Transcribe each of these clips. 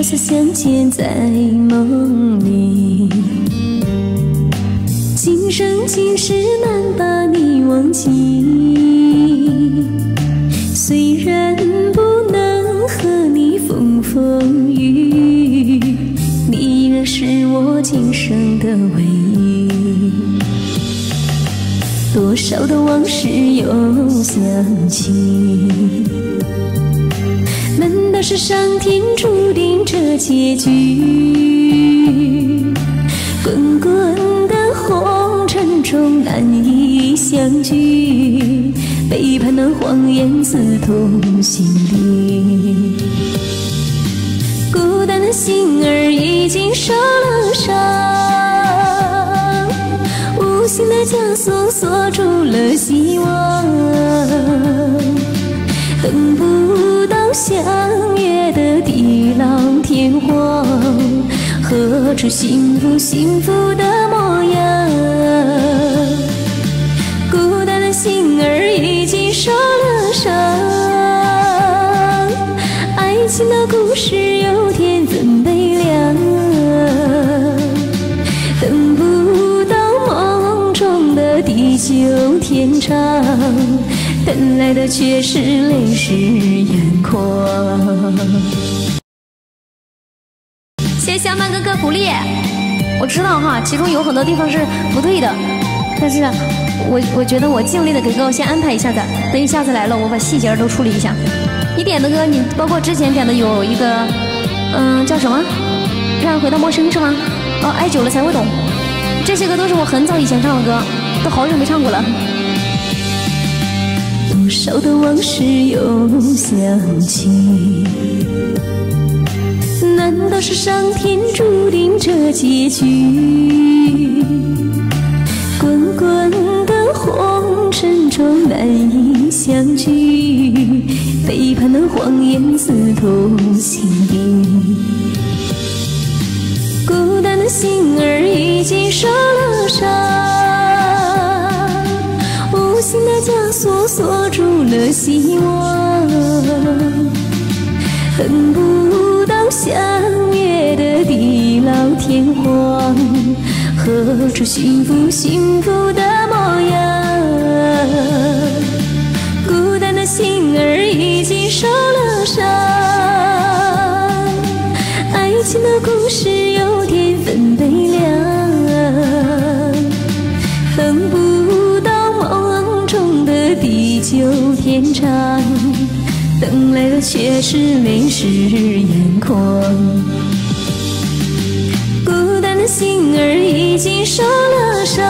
少次相见在梦里，今生今世难把你忘记。虽然不能和你风风雨雨，你仍是我今生的唯一。多少的往事又想起。难道是上天注定这结局？滚滚的红尘中难以相聚，背叛的谎言刺痛心底。孤单的心儿已经受了伤，无形的枷锁锁住了希望，等不到。相老天荒，何处幸福幸福的模样？孤单的心儿已经受了伤，爱情的故事有天分悲凉，等不到梦中的地久天长。等来的却是泪湿眼眶。曼哥哥鼓励，我知道哈，其中有很多地方是不对的，但是我我觉得我尽力的给哥哥先安排一下子，等你下次来了，我把细节都处理一下。你点的歌，你包括之前点的有一个，嗯，叫什么？让回到陌生是吗？哦，爱久了才会懂。这些歌都是我很早以前唱的歌，都好久没唱过了。多少的往事又想起，难道是上天注定这结局？滚滚的红尘中难以相聚，背叛的谎言刺痛心底。孤单的心儿已经受了伤。无形的枷锁锁住了希望，幸福幸福的模样？孤单的心儿已经受了伤，爱情的故事有点分悲凉，等不到梦中的。地久天长，等来的却是泪湿眼眶。心儿已经受了伤，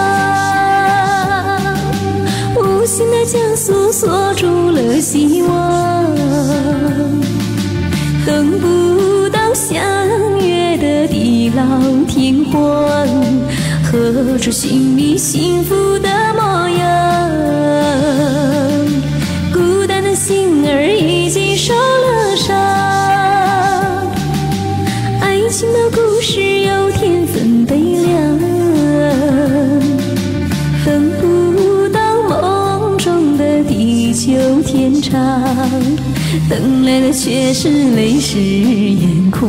无形的枷锁锁住了希望。等不到相约的地老天荒，何处寻觅幸福的等来的却是泪湿眼眶，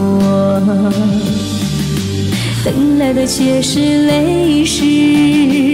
等来的却是泪湿眼眶。